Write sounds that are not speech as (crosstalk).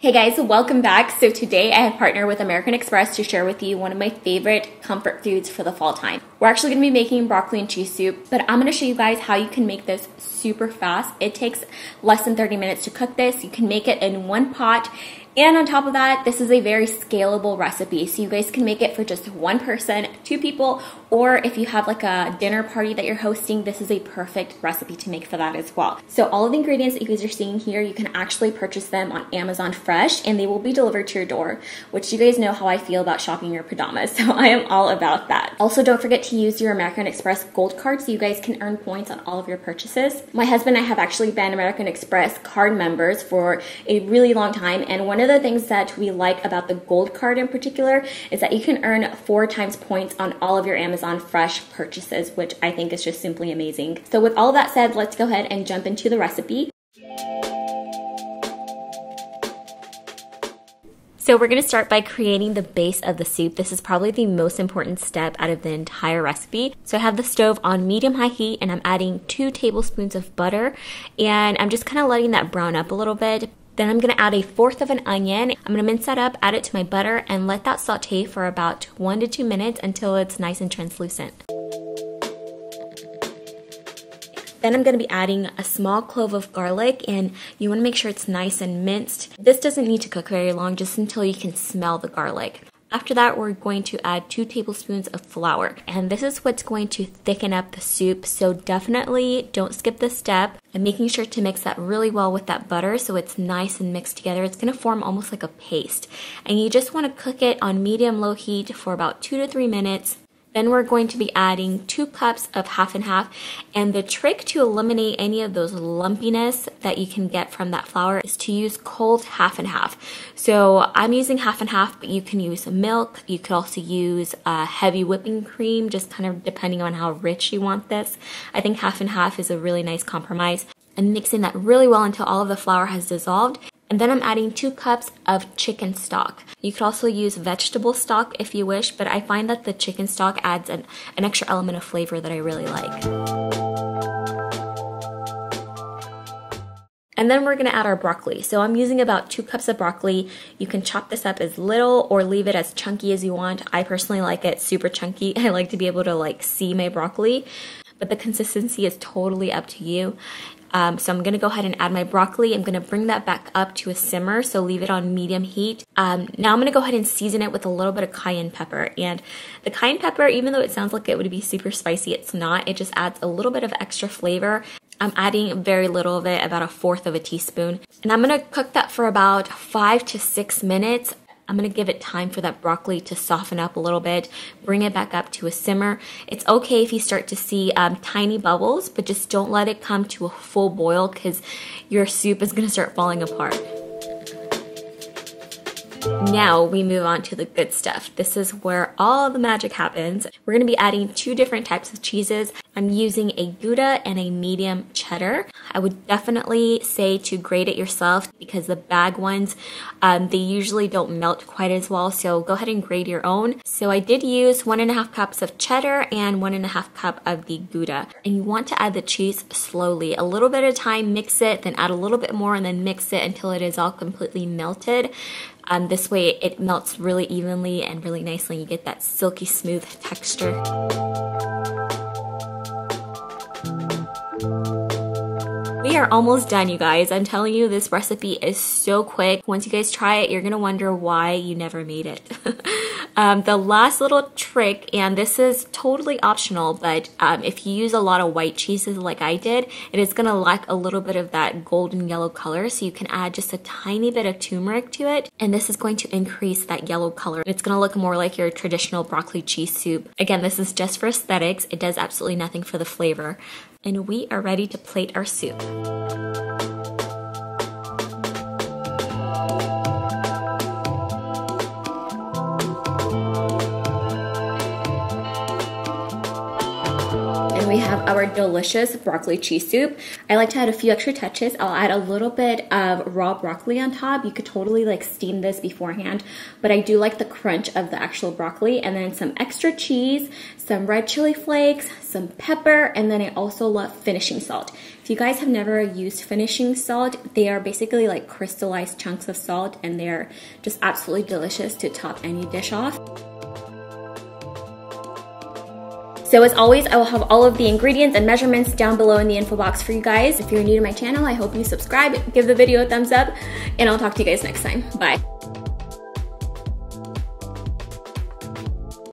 Hey guys, welcome back. So today I have partnered with American Express to share with you one of my favorite comfort foods for the fall time. We're actually gonna be making broccoli and cheese soup, but I'm gonna show you guys how you can make this super fast. It takes less than 30 minutes to cook this. You can make it in one pot and on top of that, this is a very scalable recipe. So you guys can make it for just one person, two people, or if you have like a dinner party that you're hosting, this is a perfect recipe to make for that as well. So all of the ingredients that you guys are seeing here, you can actually purchase them on Amazon Fresh and they will be delivered to your door, which you guys know how I feel about shopping your pajamas. (laughs) So I am all about that. Also, don't forget to use your American Express Gold card so you guys can earn points on all of your purchases. My husband and I have actually been American Express card members for a really long time and one one the things that we like about the gold card in particular is that you can earn four times points on all of your Amazon Fresh purchases, which I think is just simply amazing. So with all that said, let's go ahead and jump into the recipe. So we're gonna start by creating the base of the soup. This is probably the most important step out of the entire recipe. So I have the stove on medium high heat and I'm adding two tablespoons of butter and I'm just kind of letting that brown up a little bit. Then I'm gonna add a fourth of an onion. I'm gonna mince that up, add it to my butter, and let that saute for about one to two minutes until it's nice and translucent. Then I'm going to be adding a small clove of garlic and you want to make sure it's nice and minced. This doesn't need to cook very long just until you can smell the garlic. After that, we're going to add two tablespoons of flour. And this is what's going to thicken up the soup. So definitely don't skip this step. I'm making sure to mix that really well with that butter so it's nice and mixed together. It's gonna form almost like a paste. And you just wanna cook it on medium low heat for about two to three minutes. Then we're going to be adding two cups of half and half. And the trick to eliminate any of those lumpiness that you can get from that flour is to use cold half and half. So I'm using half and half, but you can use milk. You could also use uh, heavy whipping cream, just kind of depending on how rich you want this. I think half and half is a really nice compromise and mixing that really well until all of the flour has dissolved. And then I'm adding two cups of chicken stock. You could also use vegetable stock if you wish, but I find that the chicken stock adds an, an extra element of flavor that I really like. And then we're gonna add our broccoli. So I'm using about two cups of broccoli. You can chop this up as little or leave it as chunky as you want. I personally like it super chunky. (laughs) I like to be able to like see my broccoli but the consistency is totally up to you. Um, so I'm gonna go ahead and add my broccoli. I'm gonna bring that back up to a simmer, so leave it on medium heat. Um, now I'm gonna go ahead and season it with a little bit of cayenne pepper. And the cayenne pepper, even though it sounds like it would be super spicy, it's not. It just adds a little bit of extra flavor. I'm adding very little of it, about a fourth of a teaspoon. And I'm gonna cook that for about five to six minutes. I'm gonna give it time for that broccoli to soften up a little bit, bring it back up to a simmer. It's okay if you start to see um, tiny bubbles, but just don't let it come to a full boil because your soup is gonna start falling apart. Now we move on to the good stuff. This is where all the magic happens. We're gonna be adding two different types of cheeses. I'm using a Gouda and a medium cheddar. I would definitely say to grate it yourself because the bag ones, um, they usually don't melt quite as well. So go ahead and grate your own. So I did use one and a half cups of cheddar and one and a half cup of the Gouda. And you want to add the cheese slowly, a little bit at a time, mix it, then add a little bit more and then mix it until it is all completely melted. Um, this way it melts really evenly and really nicely. You get that silky smooth texture. We are almost done, you guys. I'm telling you, this recipe is so quick. Once you guys try it, you're gonna wonder why you never made it. (laughs) um, the last little trick, and this is totally optional, but um, if you use a lot of white cheeses like I did, it is gonna lack a little bit of that golden yellow color, so you can add just a tiny bit of turmeric to it, and this is going to increase that yellow color. It's gonna look more like your traditional broccoli cheese soup. Again, this is just for aesthetics. It does absolutely nothing for the flavor and we are ready to plate our soup. We have our delicious broccoli cheese soup. I like to add a few extra touches. I'll add a little bit of raw broccoli on top. You could totally like steam this beforehand, but I do like the crunch of the actual broccoli and then some extra cheese, some red chili flakes, some pepper, and then I also love finishing salt. If you guys have never used finishing salt, they are basically like crystallized chunks of salt and they're just absolutely delicious to top any dish off. So as always, I will have all of the ingredients and measurements down below in the info box for you guys. If you're new to my channel, I hope you subscribe, give the video a thumbs up, and I'll talk to you guys next time. Bye.